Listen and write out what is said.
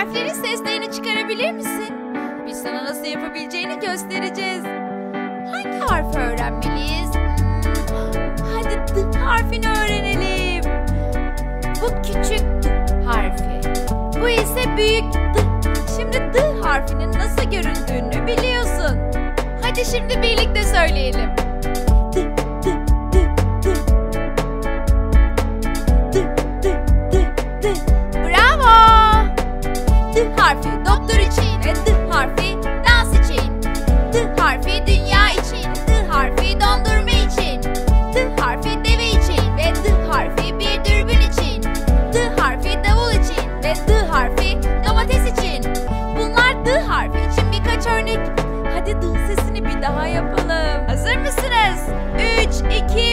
Harflerin seslerini çıkarabilir misin? Biz sana nasıl yapabileceğini göstereceğiz. Hangi harfi öğrenmeliyiz? Hmm, Hadi D harfini öğrenelim. Bu küçük D harfi. Bu ise büyük D. Şimdi D harfinin nasıl göründüğünü biliyorsun. Hadi şimdi birlikte söyleyelim. harfi doktor için ve D harfi dans için. D harfi dünya için, D harfi dondurma için, D harfi deve için ve D harfi bir dürbün için. D harfi davul için ve D harfi domates için. Bunlar D harfi için birkaç örnek. Hadi D sesini bir daha yapalım. Hazır mısınız? 3, 2,